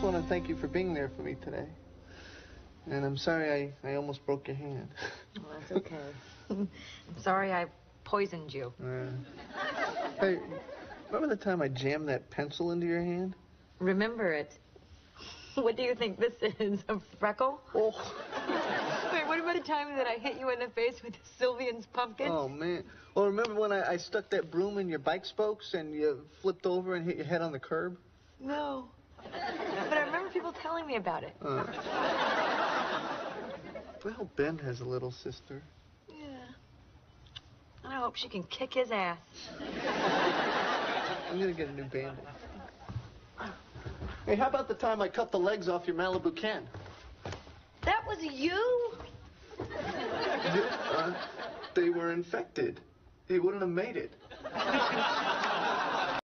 just want to thank you for being there for me today. And I'm sorry I, I almost broke your hand. Well, that's okay. I'm sorry I poisoned you. Uh, hey, remember the time I jammed that pencil into your hand? Remember it. What do you think this is? A freckle? Oh. Wait, what about the time that I hit you in the face with Sylvian's pumpkin? Oh, man. Well, remember when I, I stuck that broom in your bike spokes and you flipped over and hit your head on the curb? No. But I remember people telling me about it. Uh. Well, Ben has a little sister. Yeah. And I hope she can kick his ass. I'm gonna get a new bandit. Hey, how about the time I cut the legs off your Malibu Ken? That was you? Uh, they were infected. He wouldn't have made it.